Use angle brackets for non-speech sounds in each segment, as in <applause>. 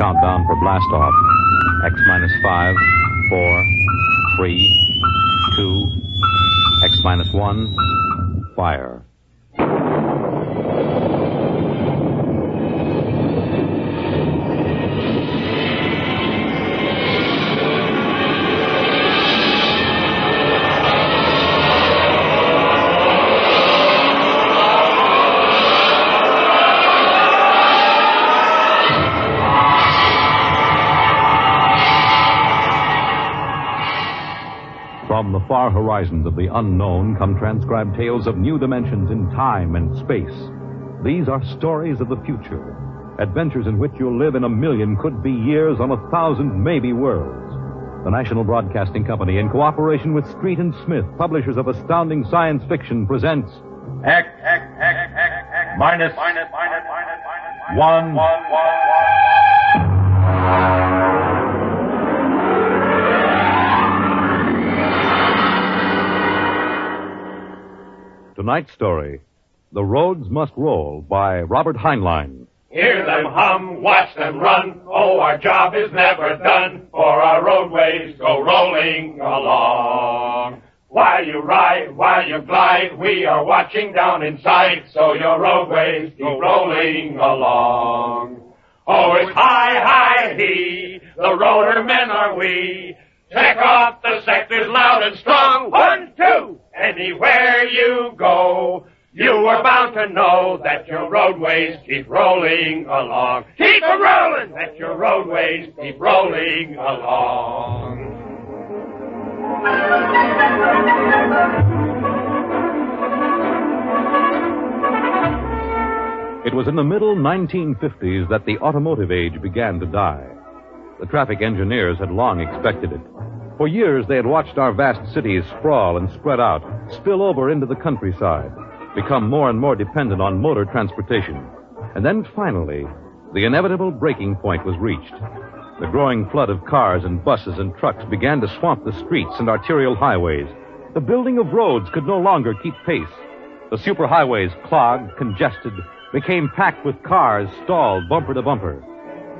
countdown for blast off. X minus five, four, three, two, X minus one, fire. Far horizons of the unknown come transcribed tales of new dimensions in time and space. These are stories of the future, adventures in which you'll live in a million could be years on a thousand maybe worlds. The National Broadcasting Company, in cooperation with Street and Smith, publishers of astounding science fiction, presents X, X, X, X, X, minus, minus, minus, minus, minus, one, one, one, one. Tonight's story The Roads Must Roll by Robert Heinlein. Hear them hum, watch them run. Oh, our job is never done, for our roadways go rolling along. While you ride, while you glide, we are watching down inside, so your roadways keep rolling along. Oh, it's high, high, he, the rotor men are we. Check off the sectors loud and strong. One, two, anywhere you go. You are bound to know that your roadways keep rolling along. Keep a rolling! That your roadways keep rolling along. It was in the middle 1950s that the automotive age began to die. The traffic engineers had long expected it. For years, they had watched our vast cities sprawl and spread out, spill over into the countryside, become more and more dependent on motor transportation. And then finally, the inevitable breaking point was reached. The growing flood of cars and buses and trucks began to swamp the streets and arterial highways. The building of roads could no longer keep pace. The superhighways clogged, congested, became packed with cars stalled bumper to bumper.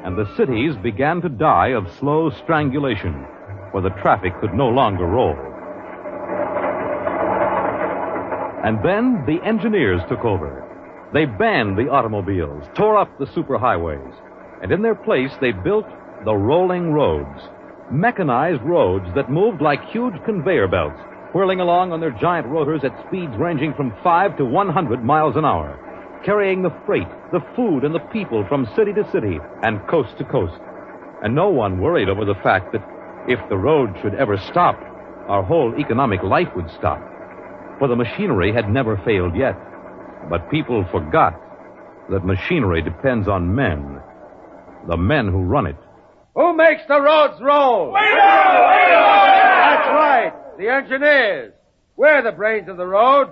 And the cities began to die of slow strangulation, where the traffic could no longer roll. And then the engineers took over. They banned the automobiles, tore up the superhighways, and in their place they built the rolling roads. Mechanized roads that moved like huge conveyor belts, whirling along on their giant rotors at speeds ranging from 5 to 100 miles an hour, carrying the freight, the food, and the people from city to city and coast to coast. And no one worried over the fact that if the road should ever stop, our whole economic life would stop. For the machinery had never failed yet. But people forgot that machinery depends on men. The men who run it. Who makes the roads roll? We do! We do! That's right, the engineers. We're the brains of the road.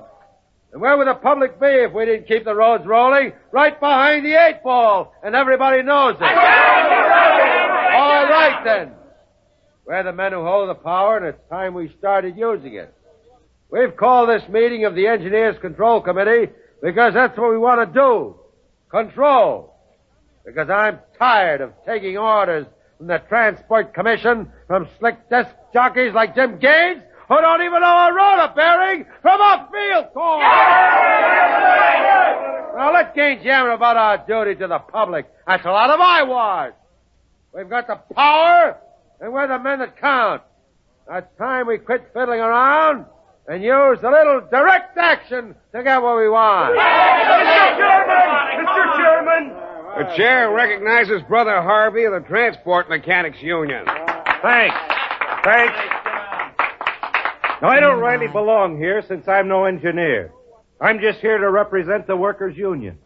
And where would the public be if we didn't keep the roads rolling? Right behind the eight ball, and everybody knows it. All right then. We're the men who hold the power, and it's time we started using it. We've called this meeting of the Engineers Control Committee because that's what we want to do. Control. Because I'm tired of taking orders from the Transport Commission from slick desk jockeys like Jim Gaines who don't even know a rotor bearing from a field corn. Now let Gaines yammer about our duty to the public. That's a lot of eyewash. We've got the power, and we're the men that count. Now, It's time we quit fiddling around and use a little direct action to get what we want. Mr. Chairman! Mr. Chairman! The chair recognizes Brother Harvey of the Transport Mechanics Union. Thanks. Thanks. Now, I don't really belong here since I'm no engineer. I'm just here to represent the workers' union.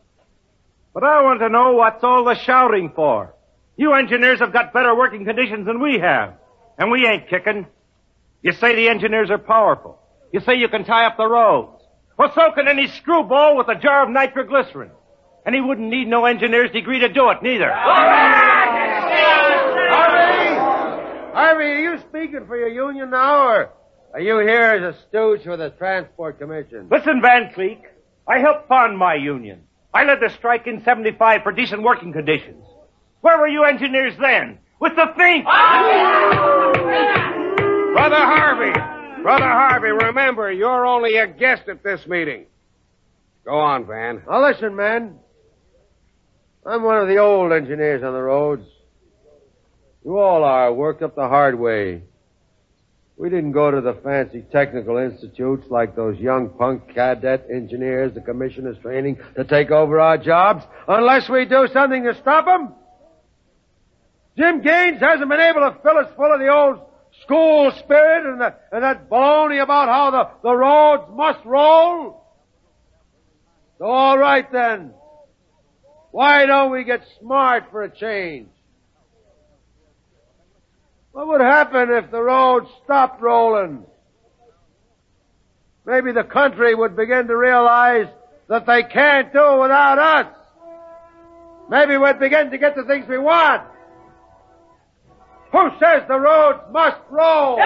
But I want to know what's all the shouting for. You engineers have got better working conditions than we have. And we ain't kicking. You say the engineers are powerful. You say you can tie up the roads. Well, so can any screwball with a jar of nitroglycerin. And he wouldn't need no engineer's degree to do it, neither. Harvey! Harvey, are you speaking for your union now, or are you here as a stooge for the Transport Commission? Listen, Van Cleek. I helped fund my union. I led the strike in 75 for decent working conditions. Where were you engineers then? With the thief! Oh, Brother Harvey! Brother Harvey, remember, you're only a guest at this meeting. Go on, Van. Now listen, men. I'm one of the old engineers on the roads. You all are, worked up the hard way. We didn't go to the fancy technical institutes like those young punk cadet engineers the commissioner's training to take over our jobs unless we do something to stop them. Jim Gaines hasn't been able to fill us full of the old school spirit and, the, and that baloney about how the, the roads must roll. So all right then. Why don't we get smart for a change? What would happen if the roads stopped rolling? Maybe the country would begin to realize that they can't do it without us. Maybe we'd begin to get the things we want. Who says the roads must roll?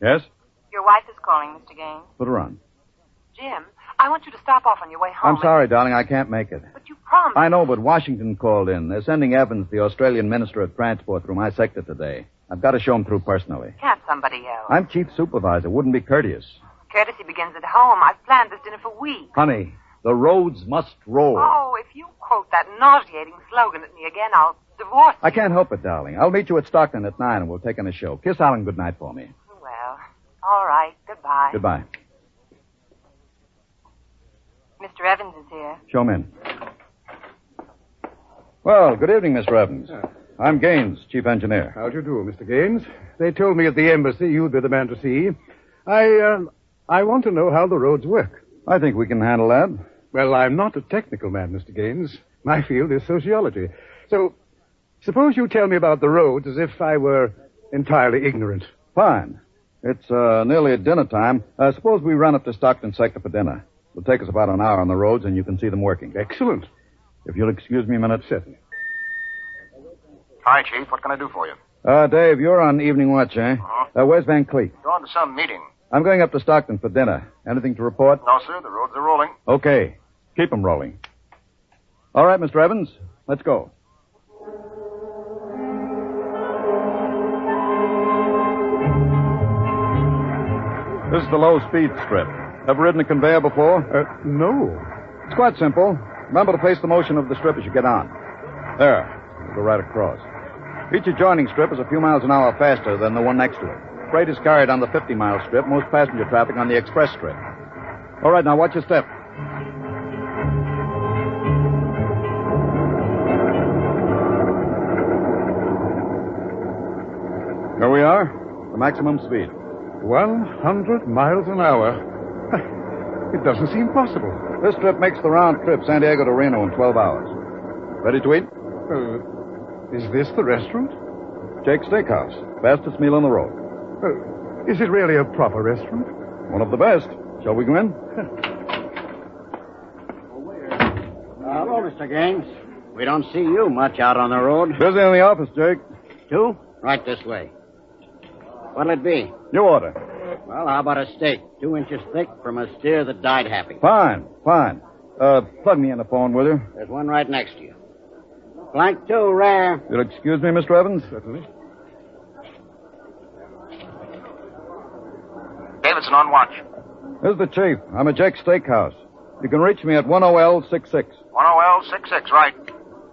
Yes? Your wife is calling, Mr. Gaines. Put her on. Jim, I want you to stop off on your way home. I'm sorry, darling. I can't make it. But you promised. I know, but Washington called in. They're sending Evans, the Australian Minister of Transport, through my sector today. I've got to show him through personally. Can't somebody else? I'm chief supervisor. Wouldn't be courteous. Courtesy begins at home. I've planned this dinner for weeks. Honey, the roads must roll. Oh, if you quote that nauseating slogan at me again, I'll divorce you. I can't help it, darling. I'll meet you at Stockton at nine and we'll take in a show. Kiss Alan goodnight for me. Well, all right. Goodbye. Goodbye. Mr. Evans is here. Show him in. Well, good evening, Mr. Evans. I'm Gaines, chief engineer. How do you do, Mr. Gaines? They told me at the embassy you'd be the man to see. I, uh, I want to know how the roads work. I think we can handle that. Well, I'm not a technical man, Mr. Gaines. My field is sociology. So, suppose you tell me about the roads as if I were entirely ignorant. Fine. It's uh, nearly dinner time. Uh, suppose we run up to Stockton sector for dinner. It'll take us about an hour on the roads, and you can see them working. Excellent. If you'll excuse me a minute. Certainly. Hi, Chief. What can I do for you? Uh, Dave, you're on evening watch, eh? Uh-huh. Uh, where's Van Cleek? Going to some meeting. I'm going up to Stockton for dinner. Anything to report? No, sir. The roads are rolling. Okay. Keep 'em rolling. All right, Mr. Evans. Let's go. This is the low speed strip. Ever ridden a conveyor before? Uh, no. It's quite simple. Remember to face the motion of the strip as you get on. There. We'll go right across. Each adjoining strip is a few miles an hour faster than the one next to it. Freight is carried on the 50 mile strip, most passenger traffic on the express strip. All right, now watch your step. Here we are, the maximum speed. 100 miles an hour. <laughs> It doesn't seem possible. This trip makes the round trip San Diego to Reno in 12 hours. Ready to eat? Uh, is this the restaurant? Jake's Steakhouse. Fastest meal on the road. Uh, is it really a proper restaurant? One of the best. Shall we go in? Hello, Mr. Gaines. We don't see you much out on the road. Busy in the office, Jake. Two? Right this way. What'll it be? You order. Well, how about a steak? Two inches thick from a steer that died happy. Fine, fine. Uh, plug me in the phone, will you? There's one right next to you. Flank two, rare. You'll excuse me, Mr. Evans? Certainly. Davidson on watch. This is the chief. I'm at Jake's Steakhouse. You can reach me at 10L66. 10L66, right.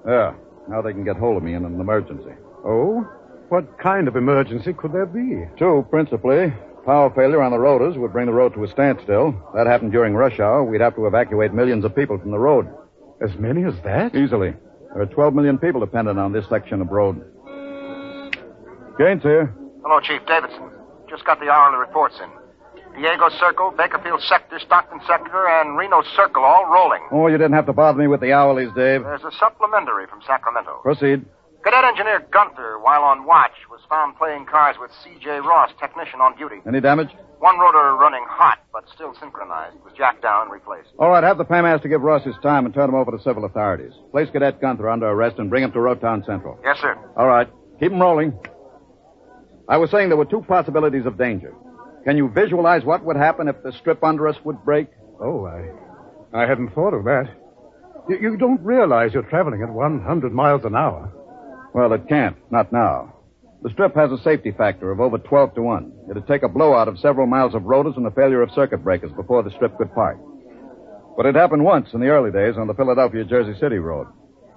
Yeah. Now they can get hold of me in an emergency. Oh? What kind of emergency could there be? Two, principally. Power failure on the rotors would bring the road to a standstill. That happened during rush hour. We'd have to evacuate millions of people from the road. As many as that? Easily. There are 12 million people dependent on this section of road. Gaines here. Hello, Chief Davidson. Just got the hourly reports in. Diego Circle, Bakersfield Sector, Stockton Sector, and Reno Circle all rolling. Oh, you didn't have to bother me with the hourlies, Dave. There's a supplementary from Sacramento. Proceed. Cadet Engineer Gunther, while on watch, was found playing cards with C.J. Ross, technician on duty. Any damage? One rotor running hot, but still synchronized. Was jacked down and replaced. All right, have the paymaster give Ross his time and turn him over to civil authorities. Place Cadet Gunther under arrest and bring him to Rotown Central. Yes, sir. All right. Keep him rolling. I was saying there were two possibilities of danger. Can you visualize what would happen if the strip under us would break? Oh, I, I hadn't thought of that. You, you don't realize you're traveling at 100 miles an hour. Well, it can't. Not now. The strip has a safety factor of over 12 to 1. It'd take a blowout of several miles of rotors and a failure of circuit breakers before the strip could part. But it happened once in the early days on the Philadelphia Jersey City road.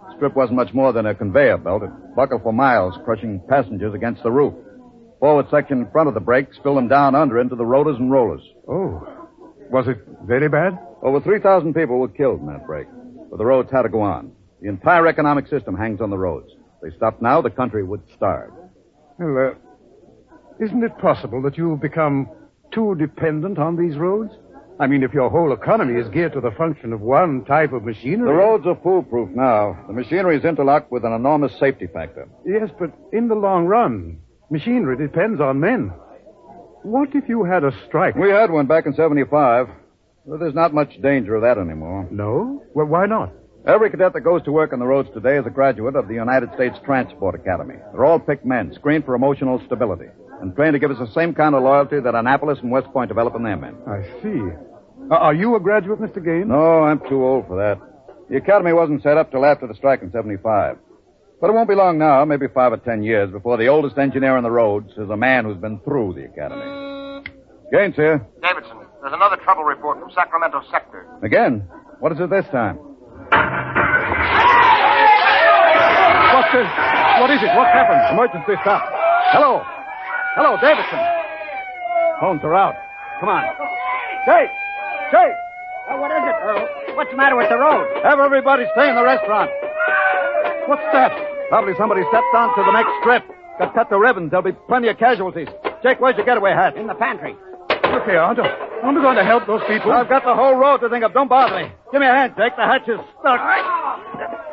The strip wasn't much more than a conveyor belt. It buckled for miles, crushing passengers against the roof. Forward section in front of the brake spilled them down under into the rotors and rollers. Oh. Was it very bad? Over 3,000 people were killed in that break. But the roads had to go on. The entire economic system hangs on the roads. If they stopped now, the country would starve. Well, uh, isn't it possible that you've become too dependent on these roads? I mean, if your whole economy is geared to the function of one type of machinery. The roads are foolproof now. The machinery is interlocked with an enormous safety factor. Yes, but in the long run, machinery depends on men. What if you had a strike? We had one back in 75. Well, there's not much danger of that anymore. No? Well, why not? Every cadet that goes to work on the roads today is a graduate of the United States Transport Academy. They're all picked men, screened for emotional stability, and trained to give us the same kind of loyalty that Annapolis and West Point develop in their men. I see. Uh, are you a graduate, Mr. Gaines? No, I'm too old for that. The academy wasn't set up till after the strike in 75. But it won't be long now, maybe five or ten years, before the oldest engineer on the roads is a man who's been through the academy. Gaines here. Davidson, there's another trouble report from Sacramento sector. Again? What is it this time? What's this? What is it? What happened? Emergency stop. Hello. Hello, Davidson. Phones are out. Come on. Jake! Jake! Oh, what is it, Earl? What's the matter with the road? Have everybody stay in the restaurant. What's that? Probably somebody stepped onto the next strip. Got cut to ribbons. There'll be plenty of casualties. Jake, where's your getaway hat? In the pantry. Look here, I? Aren't we going to help those people? I've got the whole road to think of. Don't bother me. Give me a hand, Jake. The hatch is stuck.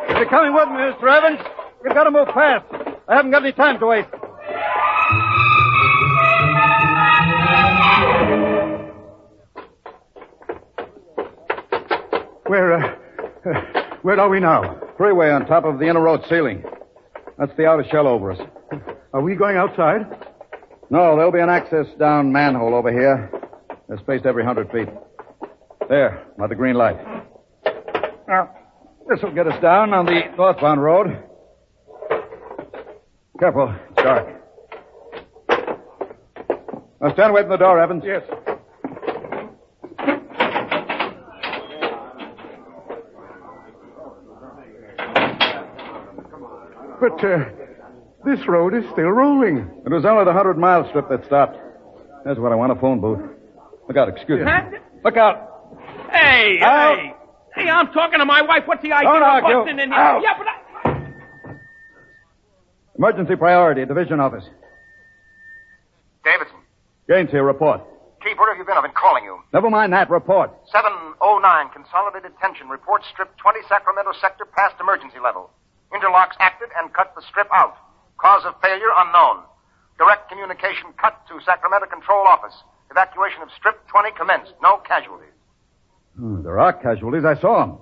If you're coming with me, Mr. Evans, you've got to move fast. I haven't got any time to waste. Where, uh, uh, where are we now? Freeway on top of the inner road ceiling. That's the outer shell over us. Are we going outside? No, there'll be an access down manhole over here. They're spaced every hundred feet. There, by the green light. Now, this will get us down on the northbound road. Careful, it's dark. Now stand away from the door, Evans. Yes. But, uh, this road is still rolling. It was only the hundred mile strip that stopped. That's what I want, a phone booth. Look out, excuse me. Huh? Look out. Hey, Out. hey. Hey, I'm talking to my wife. What's the idea Don't of argue. busting in here? Out. Yeah, but I... Emergency priority, division office. Davidson. Gaines here, report. Chief, where have you been? I've been calling you. Never mind that, report. 709, Consolidated Tension. Report strip 20 Sacramento sector past emergency level. Interlocks acted and cut the strip out. Cause of failure unknown. Direct communication cut to Sacramento Control Office. Evacuation of strip 20 commenced. No casualties. Hmm, there are casualties. I saw them.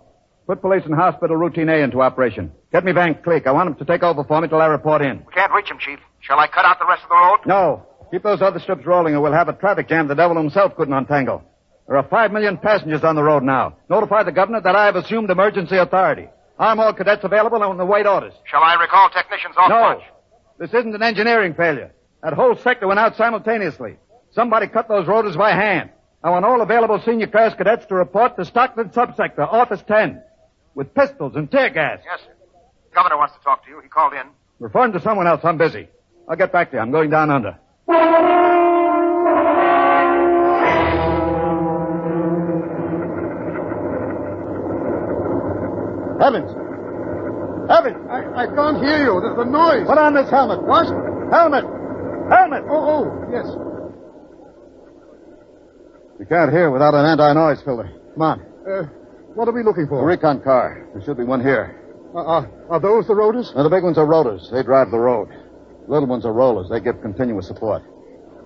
Put police and hospital routine A into operation. Get me Van Cleek. I want him to take over for me till I report in. We can't reach him, Chief. Shall I cut out the rest of the road? No. Keep those other strips rolling or we'll have a traffic jam the devil himself couldn't untangle. There are five million passengers on the road now. Notify the governor that I have assumed emergency authority. Arm all cadets available and await orders. Shall I recall technicians off No. watch? This isn't an engineering failure. That whole sector went out simultaneously. Somebody cut those rotors by hand. I want all available senior class cadets to report to Stockton subsector, Office 10, with pistols and tear gas. Yes, sir. Governor wants to talk to you. He called in. Refer him to someone else. I'm busy. I'll get back to you. I'm going down under. Evans! Evans! I, I can't hear you. There's a noise. Put on this helmet. What? Helmet! Helmet! Oh, oh, yes. You can't hear without an anti-noise filter. Come on. Uh, what are we looking for? A for? recon car. There should be one here. Uh, uh, are those the rotors? Now, the big ones are rotors. They drive the road. The little ones are rollers. They give continuous support.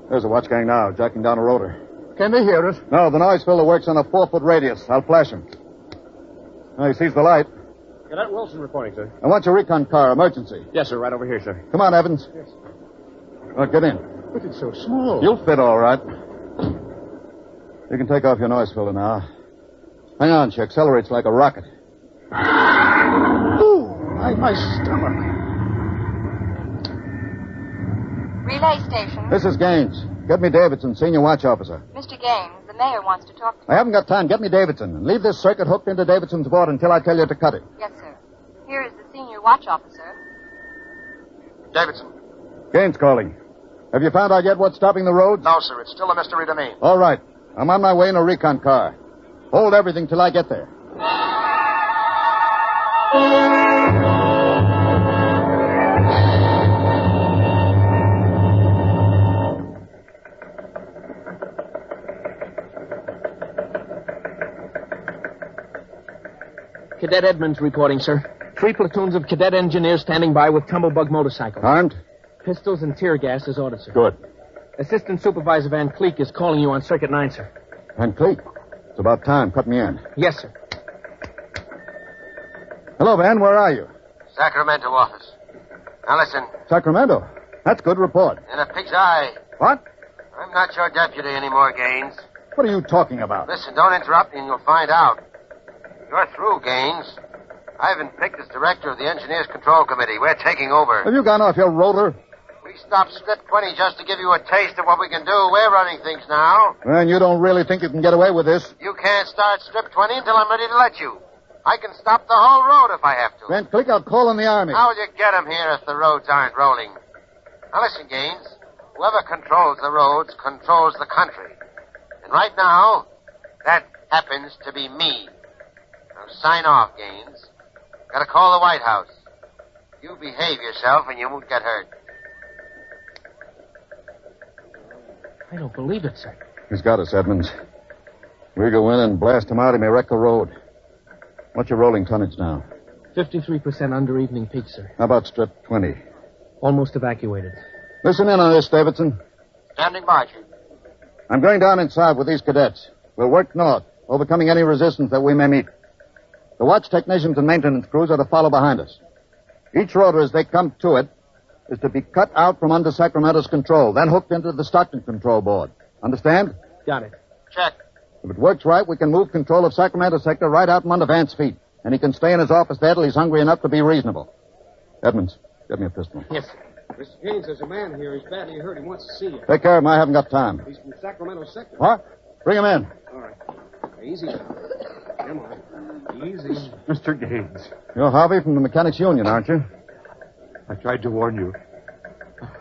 There's a watch gang now, jacking down a rotor. Can they hear us? No, the noise filter works on a four-foot radius. I'll flash him. Now, he sees the light. Cadet Wilson reporting, sir. I want your recon car, emergency. Yes, sir. Right over here, sir. Come on, Evans. Yes. Well, get in. But it's so small. You'll fit all right. You can take off your noise filter now. Hang on, she accelerates like a rocket. Ooh, my, my stomach. Relay station. This is Gaines. Get me Davidson, senior watch officer. Mr. Gaines, the mayor wants to talk to you. I haven't got time. Get me Davidson. And leave this circuit hooked into Davidson's board until I tell you to cut it. Yes, sir. Here is the senior watch officer. Davidson. Gaines calling. Have you found out yet what's stopping the roads? No, sir. It's still a mystery to me. All right. I'm on my way in a recon car. Hold everything till I get there. Cadet Edmonds reporting, sir. Three platoons of cadet engineers standing by with tumblebug motorcycles. Armed? Pistols and tear gas as ordered, sir. Good. Assistant Supervisor Van Cleek is calling you on Circuit 9, sir. Van Cleek. It's about time. Cut me in. Yes, sir. Hello, Van. Where are you? Sacramento office. Now listen, Sacramento. That's good report. in a pig's eye. What? I'm not your deputy anymore, Gaines. What are you talking about? Listen, don't interrupt me and you'll find out. You're through, Gaines. I've been picked as director of the Engineers Control Committee. We're taking over. Have you gone off your roller? We stopped Strip 20 just to give you a taste of what we can do. We're running things now. And you don't really think you can get away with this? You can't start Strip 20 until I'm ready to let you. I can stop the whole road if I have to. Van Cleek I'll call in the Army. How will you get 'em here if the roads aren't rolling? Now listen, Gaines. Whoever controls the roads controls the country. And right now, that happens to be me. Now sign off, Gaines. Gotta call the White House. You behave yourself and you won't get hurt. I don't believe it, sir. He's got us, Edmonds. We go in and blast him out. He may wreck the road. What's your rolling tonnage now? 53% under evening peak, sir. How about strip 20? Almost evacuated. Listen in on this, Davidson. Standing by, Chief. I'm going down inside with these cadets. We'll work north, overcoming any resistance that we may meet. The watch technicians and maintenance crews are to follow behind us. Each rotor, as they come to it, is to be cut out from under Sacramento's control, then hooked into the Stockton control board. Understand? Got it. Check. If it works right, we can move control of Sacramento sector right out from under Vance's feet. And he can stay in his office there till he's hungry enough to be reasonable. Edmonds, get me a pistol. Yes. Mr. Gaines, there's a man here. He's badly hurt. He wants to see you. Take care of him. I haven't got time. He's from Sacramento sector. What? Bring him in. All right. Easy. Come on. Easy. Mr. Gaines, You're Harvey from the Mechanics Union, aren't you? I tried to warn you.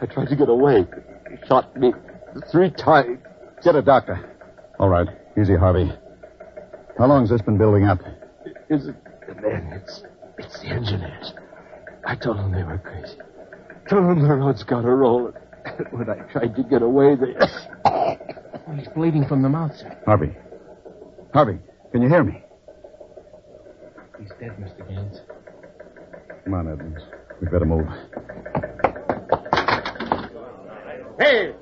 I tried to get away. He shot me three times. Get a doctor. All right. Easy, Harvey. How long has this been building up? Is it the men? It's, it's the engineers. I told them they were crazy. Told them the road's got to roll. <laughs> When I tried to get away, they. <coughs> He's bleeding from the mouth, sir. Harvey. Harvey, can you hear me? He's dead, Mr. Gaines. Come on, Edmonds. We'd better move. Hey,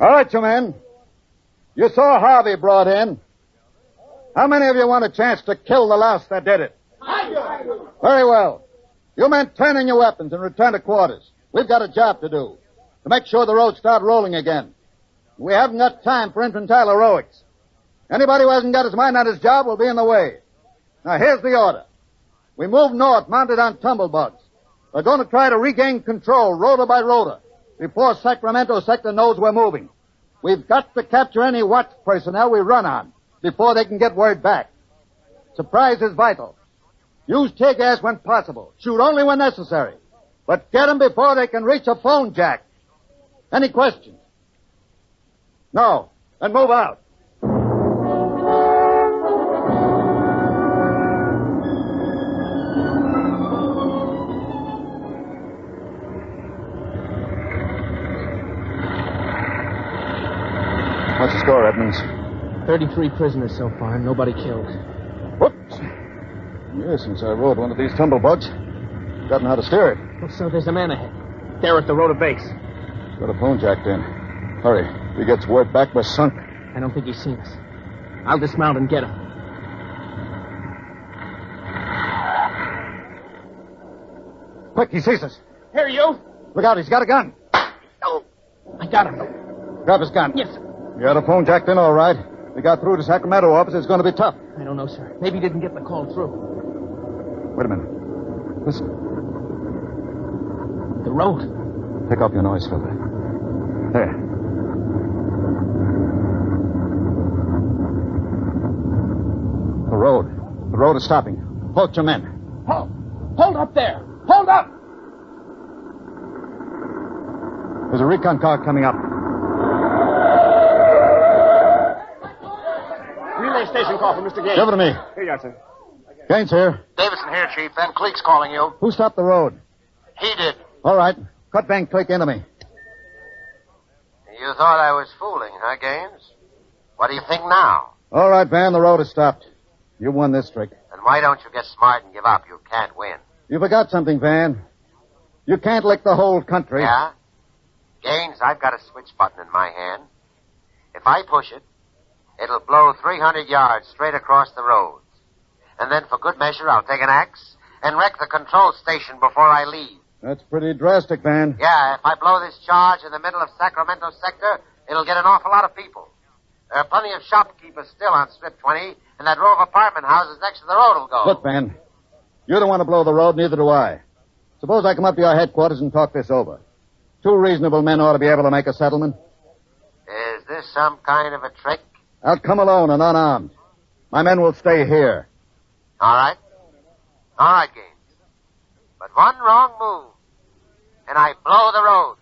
All right, you men. You saw Harvey brought in. How many of you want a chance to kill the last that did it? Very well. You men turn in your weapons and return to quarters. We've got a job to do. To make sure the roads start rolling again. We haven't got time for infantile heroics. Anybody who hasn't got his mind on his job will be in the way. Now here's the order. We move north mounted on tumblebugs. We're going to try to regain control rotor by rotor before Sacramento sector knows we're moving. We've got to capture any watch personnel we run on before they can get word back. Surprise is vital. Use tear gas when possible. Shoot only when necessary. But get them before they can reach a phone jack. Any questions? No. Then move out. Score, Edmonds? 33 prisoners so far, nobody killed. Whoops. Yes, since I rode one of these tumblebugs. Gotten how to steer it. Oh, so there's a man ahead. There at the rotor base. Got a phone jacked in. Hurry. If he gets word back, we're sunk. I don't think he's seen us. I'll dismount and get him. Quick, he sees us. Here, you. Look out, he's got a gun. Oh, I got him. Grab his gun. Yes. You had a phone jacked in all right. We got through to Sacramento office. It's going to be tough. I don't know, sir. Maybe he didn't get the call through. Wait a minute. Listen. The road. Pick up your noise filter. There. The road. The road is stopping. Halt your men. Hold. Hold up there. Hold up. There's a recon car coming up. Relay station call for Mr. Gaines. Give it to me. Here you are, sir. Gaines here. Davidson here, Chief. Van Cleek's calling you. Who stopped the road? He did. All right. Cut Van Cleek into me. You thought I was fooling, huh, Gaines? What do you think now? All right, Van. The road is stopped. You won this trick. Then why don't you get smart and give up? You can't win. You forgot something, Van. You can't lick the whole country. Yeah? Gaines, I've got a switch button in my hand. If I push it, it'll blow 300 yards straight across the roads. And then, for good measure, I'll take an axe and wreck the control station before I leave. That's pretty drastic, Van. Yeah, if I blow this charge in the middle of Sacramento sector, it'll get an awful lot of people. There are plenty of shopkeepers still on Strip 20, and that row of apartment houses next to the road will go. Look, Van. You don't want to blow the road, neither do I. Suppose I come up to your headquarters and talk this over. Two reasonable men ought to be able to make a settlement. Is this some kind of a trick? I'll come alone and unarmed. My men will stay here. All right. All right, Gaines. But one wrong move, and I blow the road.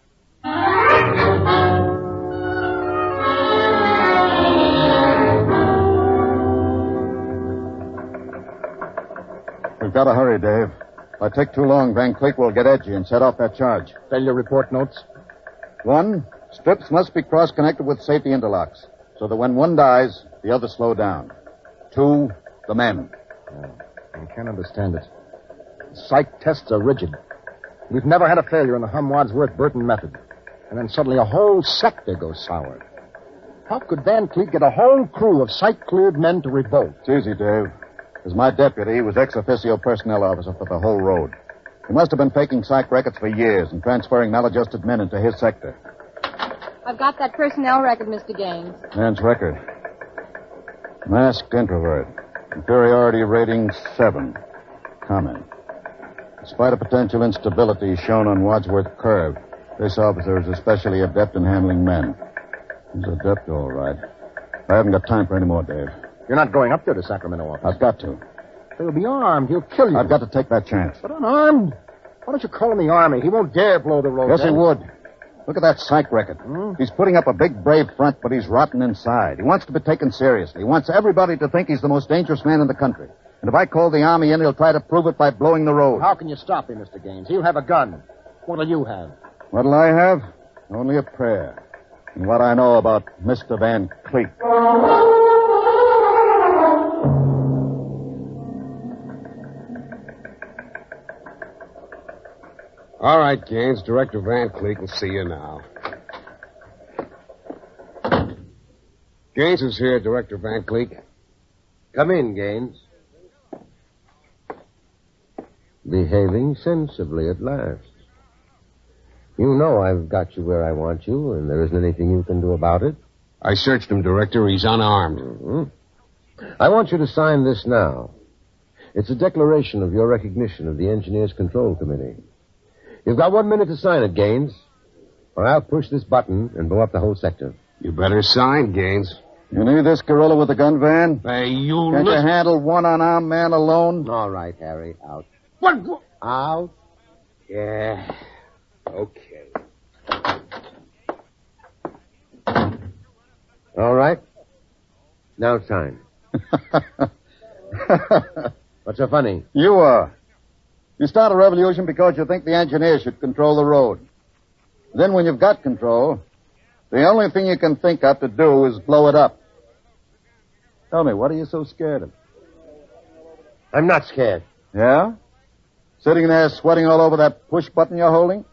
We've got to hurry, Dave. If I take too long, Van Cleek will get edgy and set off that charge. Failure report notes. One, strips must be cross-connected with safety interlocks, so that when one dies, the others slow down. Two, the men. Oh, I can't understand it. Psych tests are rigid. We've never had a failure in the Hum Wadsworth Burton method. And then suddenly a whole sector goes sour. How could Van Cleek get a whole crew of psych cleared men to revolt? It's easy, Dave. As my deputy, he was ex officio personnel officer for the whole road. He must have been faking psych records for years and transferring maladjusted men into his sector. I've got that personnel record, Mr. Gaines. Man's record. Masked introvert. Inferiority rating seven. Comment. Despite a potential instability shown on Wadsworth curve, this officer is especially adept in handling men. He's adept, all right. I haven't got time for any more, Dave. You're not going up there to Sacramento office. I've got to. He'll be armed. He'll kill you. I've got to take that chance. But unarmed? Why don't you call in the army? He won't dare blow the road. Yes, he would. Look at that psych record. He's putting up a big, brave front, but he's rotten inside. He wants to be taken seriously. He wants everybody to think he's the most dangerous man in the country. And if I call the army in, he'll try to prove it by blowing the road. How can you stop him, Mr. Gaines? He'll have a gun. What'll you have? What'll I have? Only a prayer. And what I know about Mr. Van Cleek. All right, Gaines. Director Van Cleek will see you now. Gaines is here, Director Van Cleek. Come in, Gaines. Behaving sensibly at last. You know I've got you where I want you, and there isn't anything you can do about it. I searched him, Director. He's unarmed. Mhm. I want you to sign this now. It's a declaration of your recognition of the Engineers Control Committee. You've got one minute to sign it, Gaines, or I'll push this button and blow up the whole sector. You better sign, Gaines. You need this gorilla with the gun, Van? Hey, you Can't you handle one unarmed man alone? All right, Harry, out. What? Out. Yeah. Okay. All right. Now sign. <laughs> What's so funny? You are. You start a revolution because you think the engineers should control the road. Then when you've got control, the only thing you can think of to do is blow it up. Tell me, what are you so scared of? I'm not scared. Yeah? Sitting there sweating all over that push button you're holding?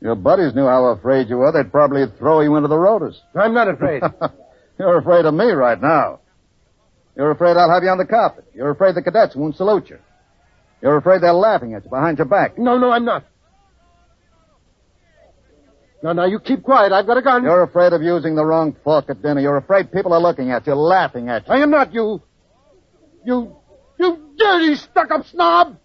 Your buddies knew how afraid you were. They'd probably throw you into the rotors. I'm not afraid. <laughs> You're afraid of me right now. You're afraid I'll have you on the carpet. You're afraid the cadets won't salute you. You're afraid they're laughing at you behind your back. No, no, I'm not. Now, now, you keep quiet. I've got a gun. You're afraid of using the wrong fork at dinner. You're afraid people are looking at you, laughing at you. I am not you. You, you dirty, stuck-up snob.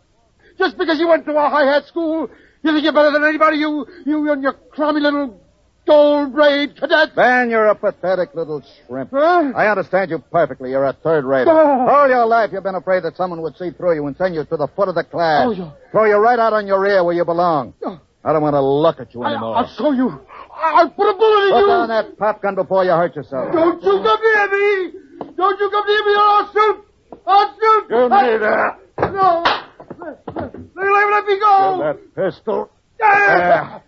Just because you went to a high-hat school, you think you're better than anybody. You, you and your crummy little gold braid cadet. Van, you're a pathetic little shrimp. Huh? I understand you perfectly. You're a third rater. Oh. All your life you've been afraid that someone would see through you and send you to the foot of the class. Oh, yeah. Throw you right out on your ear where you belong. Oh. I don't want to look at you anymore. I'll show you. I'll put a bullet in Put you. down that pop gun before you hurt yourself. Don't you come near me. Don't you come near me or I'll shoot. I'll shoot. I'll- me that. No. Let, let, me go. Give that pistol. Ah.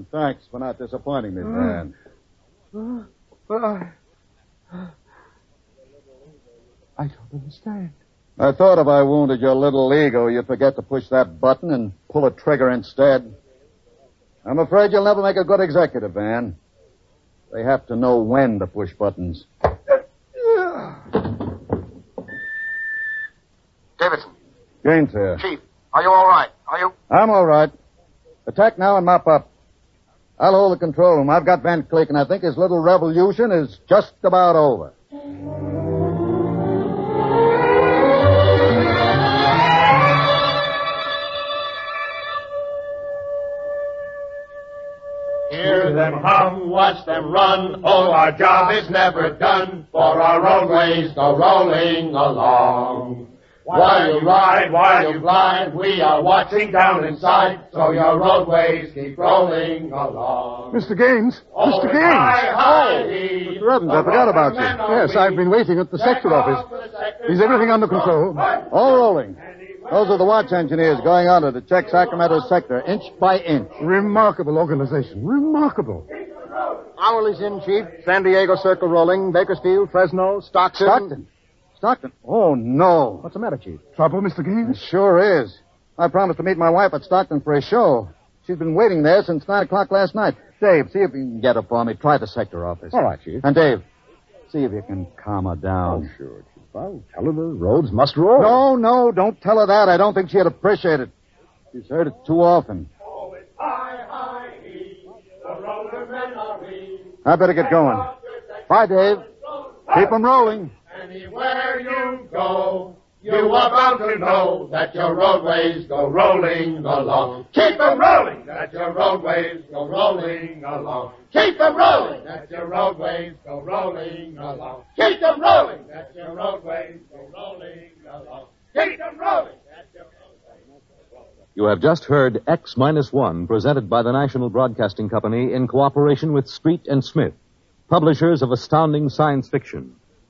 And thanks for not disappointing me, Mm. Van. But I... I don't understand. I thought if I wounded your little ego, you'd forget to push that button and pull a trigger instead. I'm afraid you'll never make a good executive, Van. They have to know when to push buttons. Davidson, Gaines here. Chief, are you all right? Are you? I'm all right. Attack now and mop up. I'll hold the control room. I've got Van Cleek, and I think his little revolution is just about over. Hear them hum, watch them run. Oh, our job is never done, for our roadways go rolling along. While you ride, while you glide, we are watching down inside, so your roadways keep rolling along. Mr. Gaines. Oh, Mr. Gaines. Hi, hi, Mr. Evans, I forgot about you. Yes, I've been waiting at the sector office. Is everything under control? All rolling. Those are the watch engineers going on to check Sacramento sector inch by inch. Remarkable organization. Remarkable. Hourly's in, Chief. San Diego Circle rolling. Bakersfield, Fresno, Stockton. Stockton. Stockton? Oh, no. What's the matter, Chief? Trouble, Mr. Gaines? It sure is. I promised to meet my wife at Stockton for a show. She's been waiting there since 9 o'clock last night. Dave, see if you can get her for me. Try the sector office. All right, Chief. And Dave, see if you can calm her down. Oh, sure, Chief. I'll tell her the roads must roll. No, no, don't tell her that. I don't think she'd appreciate it. She's heard it too often. I better get going. Bye, Dave. Keep 'em rolling. Anywhere you go, you are bound to know that your roadways go rolling along. Keep them rolling, that your roadways go rolling along. Keep them rolling, that your roadways go rolling along. Keep them rolling, that your roadways go rolling along. Keep them rolling, You have just heard X Minus One, presented by the National Broadcasting Company in cooperation with Street and Smith, publishers of astounding science fiction.